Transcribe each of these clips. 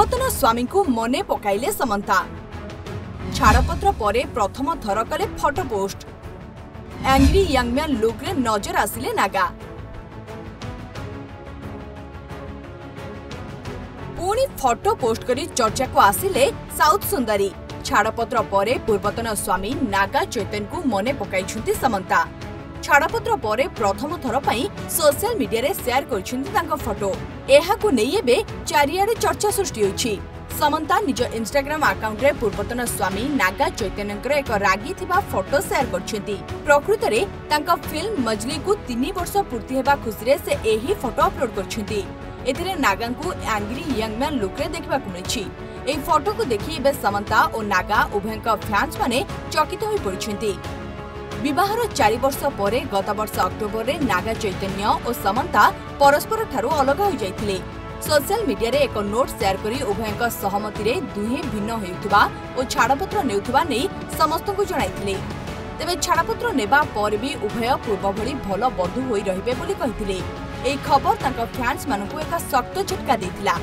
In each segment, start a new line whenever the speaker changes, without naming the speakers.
ପୂର୍ବତନ ସ୍ୱାମୀଙ୍କୁ ମନେ ପକାଇଲେ ସମନ୍ତା ଛାଡ଼ପତ୍ର ପରେ ପ୍ରଥମ ଥର କଲେ photo post angry young man ଲୁକ୍ରେ ନଜର ଆସିଲେ ନାଗା ପୁଣି ଫଟୋ ପୋଷ୍ଟ କରି ଚର୍ଚ୍ଚାକୁ ଆସିଲେ ସାଉଥ ସୁନ୍ଦରୀ ଛାଡ଼ପତ୍ର ପରେ ପୂର୍ବତନ ସ୍ୱାମୀ ନାଗା ଚୈତନ୍ଙ୍କୁ ମନେ ପକାଇଛନ୍ତି ସମନ୍ତା ছাড়পত্র পরে প্রথম থর পাই সোশ্যাল মিডিয়ায় সেয়ার করছেন তাঙ্ক ফটো এখন নেই এবে চারিআড়ে চর্চা সৃষ্টি হয়েছে সমন্তা নিজ ইনস্টাগ্রাম আকাউন্টে পূর্বতন স্বামী নাগা চৈতন্যঙ্কর এক রাগি থিবা ফটো সেয়ার করছেন প্রকৃতরে তাঙ্ক ফিল্ম মজলি মজলিকু তিন বর্ষ পূর্তি হওয়া খুশিরে সে এই ফটো অপলোড করছেন এতে নাগাঙ্কু আঙ্গ্রি ୟଙ୍ଗମ୍ୟାନ୍ ଲୁକ୍ରେ ଦେଖିବାକୁ ମିଳିଛି ଏହି ଫଟୋକୁ ଦେଖି ଏବେ ସମନ୍ତା ଓ ନାଗା ଉଭୟଙ୍କ ଫ୍ୟାନ୍ସ ମାନେ ଚକିତ ହୋଇପଡ଼ିଛନ୍ତି ବିବାହର ଚାରି ବର୍ଷ ପରେ ଗତବର୍ଷ ଅକ୍ଟୋବରରେ ନାଗା ଚୈତନ୍ୟ ଓ ସମନ୍ତା ପରସ୍ପରଠାରୁ ଅଲଗା ହୋଇଯାଇଥିଲେ ସୋସିଆଲ ମିଡିଆରେ ଏକ ନୋଟ୍ ସେୟାର କରି ଉଭୟଙ୍କ ସହମତିରେ ଦୁହେଁ ଭିନ୍ନ ହେଉଥିବା ଓ ଛାଡ଼ପତ୍ର ନେଉଥିବା ନେଇ ସମସ୍ତଙ୍କୁ ଜଣାଇଥିଲେ ତେବେ ଛାଡ଼ପତ୍ର ନେବା ପରେ ବି ଉଭୟ ପୂର୍ବଭଳି ଭଲ ବନ୍ଧୁ ହୋଇ ରହିବେ ବୋଲି କହିଥିଲେ ଏହି ଖବର ତାଙ୍କ ଫ୍ୟାନ୍ସମାନଙ୍କୁ ଏକ ଶକ୍ତ ଝଟକା ଦେଇଥିଲା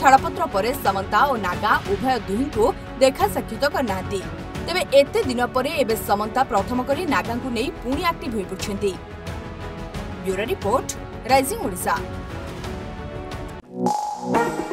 ଛାଡ଼ପତ୍ର ପରେ ସମନ୍ତା ଓ ନାଗା ଉଭୟ ଦୁହିଁଙ୍କୁ ଦେଖା ସାକ୍ଷାତ କରିନାହାନ୍ତି ତେବେ ଏତେ ଦିନ ପରେ ଏବେ ସମନ୍ତା ପ୍ରଥମ କରି ନାଗାଙ୍କୁ ନେଇ ପୁଣି ଆକ୍ଟିଭ୍ ହୋଇପଡ଼ୁଛନ୍ତି